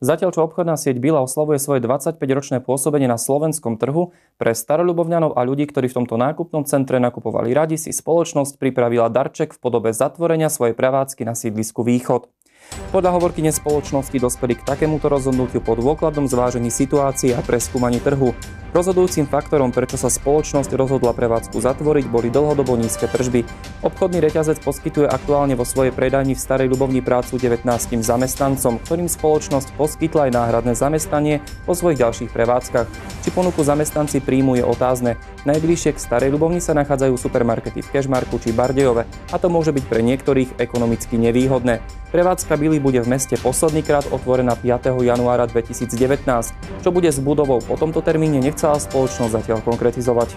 Zatiaľ čo obchodná sieť Bila oslavuje svoje 25-ročné pôsobenie na slovenskom trhu, pre staroľubovňanov a ľudí, ktorí v tomto nákupnom centre nakupovali radi, si spoločnosť pripravila darček v podobe zatvorenia svojej prevádzky na sídlisku Východ. Podľa hovorky spoločnosti dospeli k takémuto rozhodnutiu po dôkladnom zvážení situácie a preskúmaní trhu. Rozhodujúcim faktorom, prečo sa spoločnosť rozhodla prevádzku zatvoriť, boli dlhodobo nízke tržby. Obchodný reťazec poskytuje aktuálne vo svojej predajni v Starej Ľubovni prácu 19 zamestnancom, ktorým spoločnosť poskytla aj náhradné zamestnanie vo svojich ďalších prevádzkach. Či ponuku zamestnanci príjmu je otázne. Najbližšie k Starej Ľubovni sa nachádzajú supermarkety v Kešmarku či Bardejove a to môže byť pre niektorých ekonomicky nevýhodné. Prevádzka Billy bude v meste poslednýkrát otvorená 5. januára 2019. Čo bude s budovou po tomto termíne, nechcela spoločnosť zatiaľ konkretizovať.